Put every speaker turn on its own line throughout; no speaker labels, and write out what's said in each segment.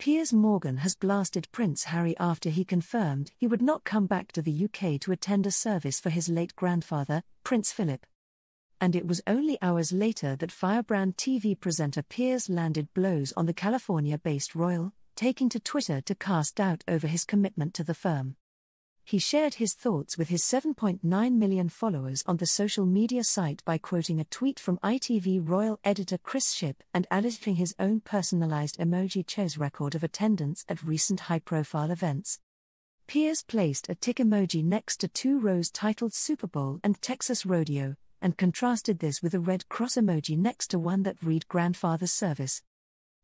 Piers Morgan has blasted Prince Harry after he confirmed he would not come back to the UK to attend a service for his late grandfather, Prince Philip. And it was only hours later that Firebrand TV presenter Piers landed blows on the California based royal, taking to Twitter to cast doubt over his commitment to the firm. He shared his thoughts with his 7.9 million followers on the social media site by quoting a tweet from ITV Royal editor Chris Ship and editing his own personalized emoji chose record of attendance at recent high profile events. Piers placed a tick emoji next to two rows titled Super Bowl and Texas Rodeo, and contrasted this with a red cross emoji next to one that read Grandfather's Service.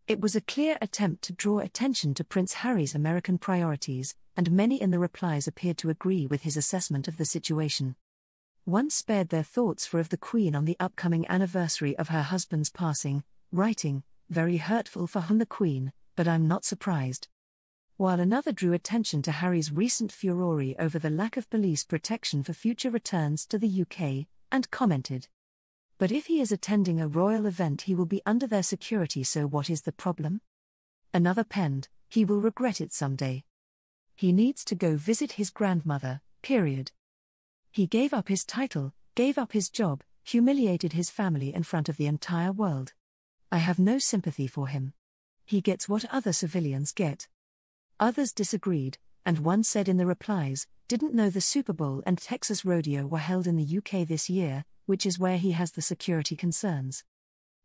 It was a clear attempt to draw attention to Prince Harry's American priorities, and many in the replies appeared to agree with his assessment of the situation. One spared their thoughts for of the Queen on the upcoming anniversary of her husband's passing, writing, Very hurtful for him the Queen, but I'm not surprised. While another drew attention to Harry's recent furore over the lack of police protection for future returns to the UK, and commented, but if he is attending a royal event, he will be under their security, so what is the problem? Another penned, he will regret it someday. He needs to go visit his grandmother, period. He gave up his title, gave up his job, humiliated his family in front of the entire world. I have no sympathy for him. He gets what other civilians get. Others disagreed, and one said in the replies, didn't know the Super Bowl and Texas Rodeo were held in the UK this year, which is where he has the security concerns.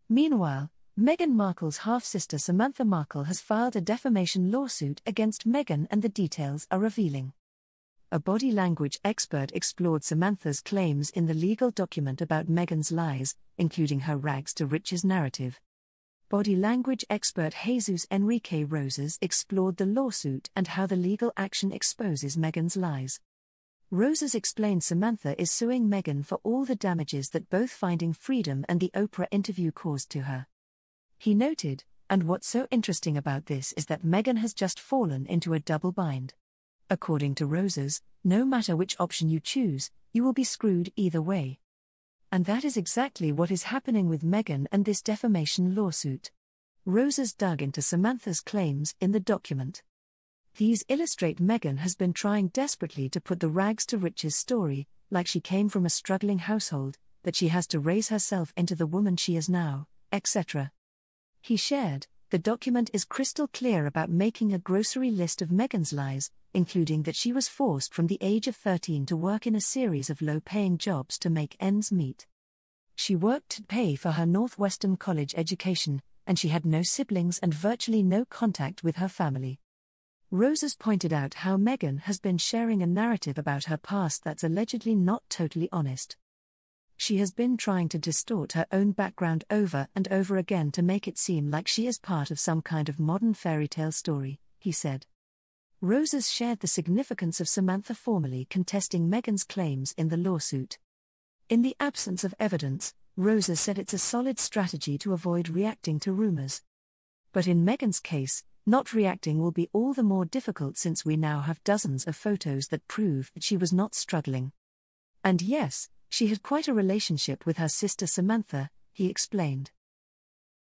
Meanwhile, Meghan Markle's half sister Samantha Markle has filed a defamation lawsuit against Meghan, and the details are revealing. A body language expert explored Samantha's claims in the legal document about Meghan's lies, including her rags to riches narrative. Body language expert Jesus Enrique Rosas explored the lawsuit and how the legal action exposes Meghan's lies. Rosas explained Samantha is suing Meghan for all the damages that both Finding Freedom and the Oprah interview caused to her. He noted, and what's so interesting about this is that Meghan has just fallen into a double bind. According to Rosas, no matter which option you choose, you will be screwed either way. And that is exactly what is happening with Meghan and this defamation lawsuit. Rosas dug into Samantha's claims in the document. These illustrate Meghan has been trying desperately to put the rags to riches story, like she came from a struggling household, that she has to raise herself into the woman she is now, etc. He shared, the document is crystal clear about making a grocery list of Meghan's lies, including that she was forced from the age of 13 to work in a series of low paying jobs to make ends meet. She worked to pay for her Northwestern College education, and she had no siblings and virtually no contact with her family. Rosas pointed out how Meghan has been sharing a narrative about her past that's allegedly not totally honest. She has been trying to distort her own background over and over again to make it seem like she is part of some kind of modern fairy tale story, he said. Rosas shared the significance of Samantha formally contesting Meghan's claims in the lawsuit. In the absence of evidence, Rosas said it's a solid strategy to avoid reacting to rumors. But in Meghan's case, not reacting will be all the more difficult since we now have dozens of photos that prove that she was not struggling. And yes, she had quite a relationship with her sister Samantha, he explained.